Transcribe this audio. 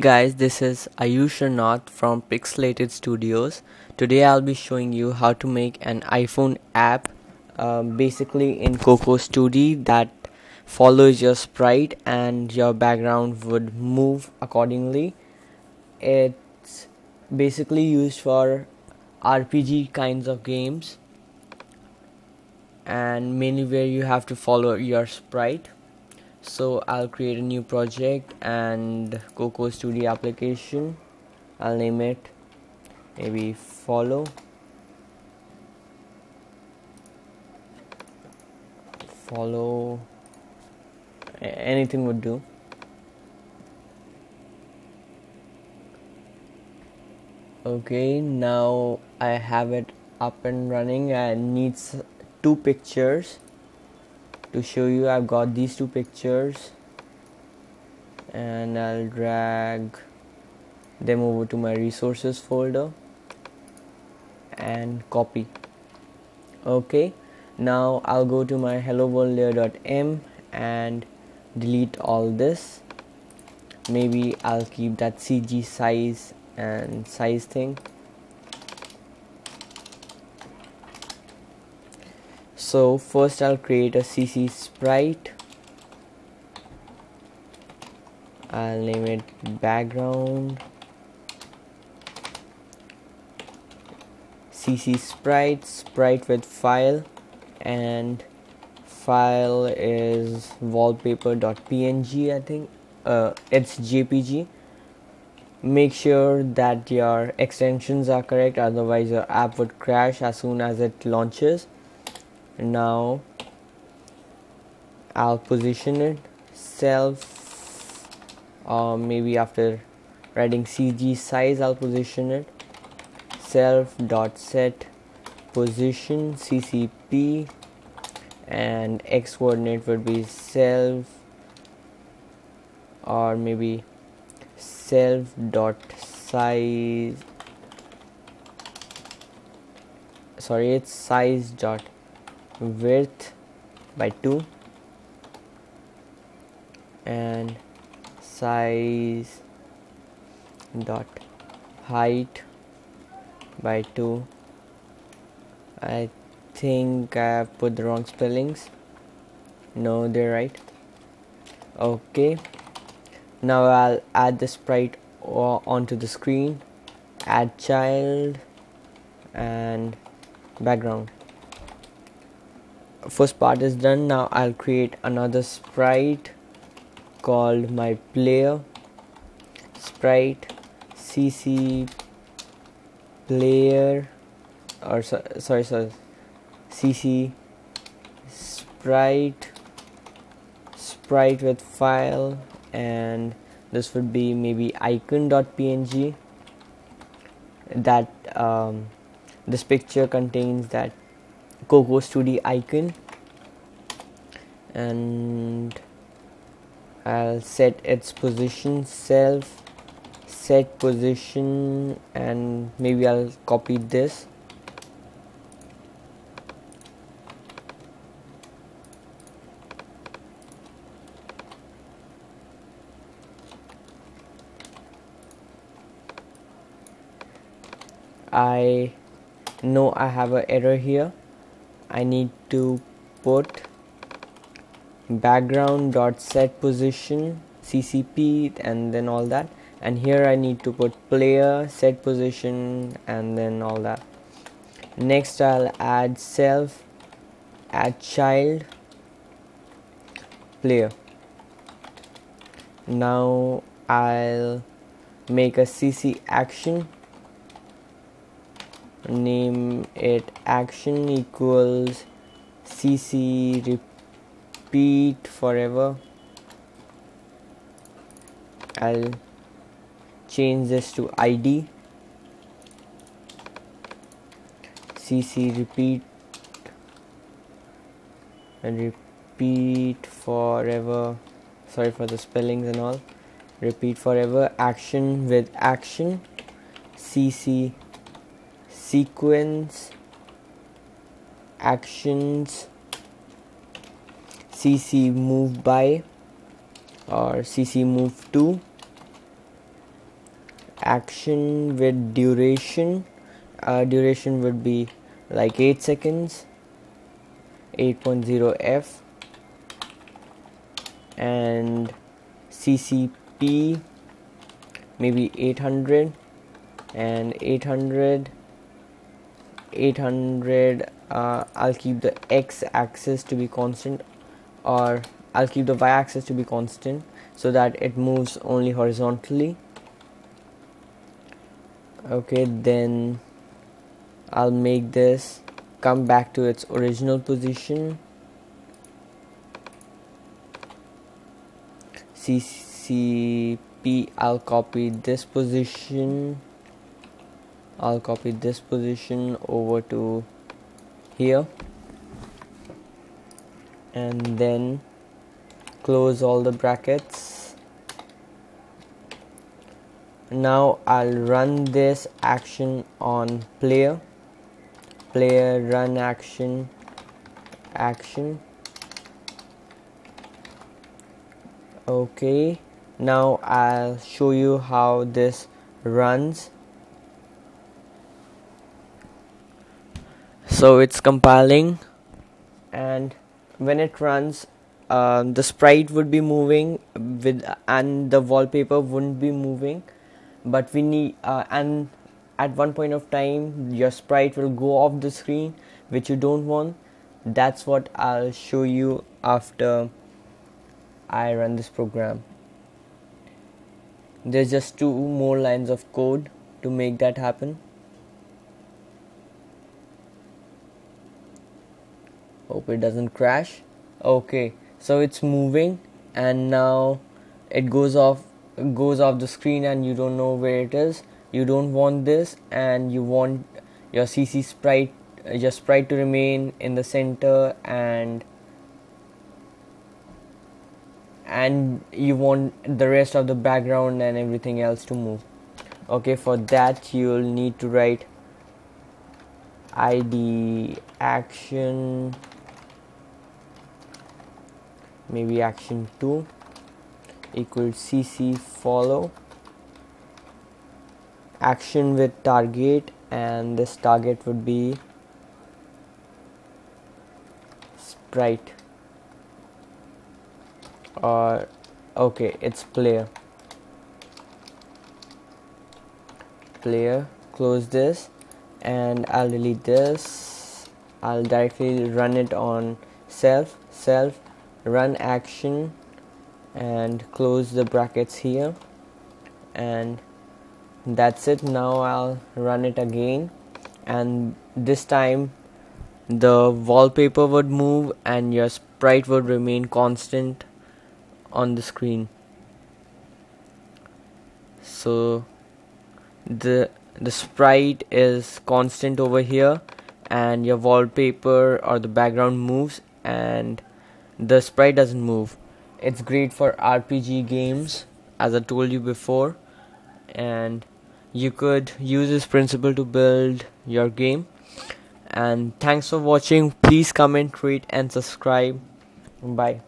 guys this is Ayush Ranath from Pixlated Studios. Today I'll be showing you how to make an iPhone app uh, basically in Cocos2D that follows your sprite and your background would move accordingly. It's basically used for RPG kinds of games and mainly where you have to follow your sprite so I'll create a new project and Cocos2D application. I'll name it. Maybe follow. Follow. Anything would do. Okay now I have it up and running. And needs two pictures to show you. I've got these two pictures. And I'll drag them over to my resources folder. And copy. Okay. Now I'll go to my hello world layer.m and delete all this. Maybe I'll keep that CG size and size thing so first I'll create a CC sprite. I'll name it background. CC sprite sprite with file. And file is wallpaper.png I think. Uh, it's JPG make sure that your extensions are correct otherwise your app would crash as soon as it launches now I'll position it self or uh, maybe after writing CG size I'll position it. Self dot set position CCP and x coordinate would be self or maybe self dot size sorry it's size dot width by 2 and size dot height by 2 I think I put the wrong spellings. No they're right. Okay. Now I'll add the sprite onto the screen. Add child and background first part is done. Now I'll create another sprite called my player. Sprite cc player or so, sorry sorry. Cc sprite sprite with file and this would be maybe icon.png that um, this picture contains that Cocos2D icon. And I'll set its position self set position and maybe I'll copy this. I know I have an error here I need to put background dot set position ccp and then all that. And here I need to put player set position and then all that. Next I'll add self add child player. Now I'll make a cc action name it action equals cc repeat forever. I'll change this to id cc repeat. And repeat forever. Sorry for the spellings and all. Repeat forever. Action with action. Cc sequence actions cc move by or cc move to action with duration. Uh, duration would be like 8 seconds 8.0 f and ccp maybe 800 and 800 800 uh, I'll keep the x axis to be constant or I'll keep the y axis to be constant so that it moves only horizontally. Okay then I'll make this come back to its original position. CCP I'll copy this position I'll copy this position over to here. And then close all the brackets. Now I'll run this action on player. Player run action action. Okay. Now I'll show you how this runs so it's compiling. And when it runs uh, the sprite would be moving with and the wallpaper wouldn't be moving. But we need uh, and at one point of time your sprite will go off the screen which you don't want. That's what I'll show you after I run this program. There's just two more lines of code to make that happen hope it doesn't crash. Okay so it's moving and now it goes off goes off the screen and you don't know where it is. You don't want this and you want your cc sprite uh, your sprite to remain in the center and and you want the rest of the background and everything else to move. Okay for that you'll need to write id action maybe action 2 equals cc follow. Action with target and this target would be sprite. Or okay it's player. Player close this and I'll delete this. I'll directly run it on self. Self run action and close the brackets here. And that's it. Now I'll run it again. And this time the wallpaper would move and your sprite would remain constant on the screen. So the the sprite is constant over here and your wallpaper or the background moves and the sprite doesn't move. It's great for rpg games as i told you before. And you could use this principle to build your game. And thanks for watching. Please comment rate and subscribe. Bye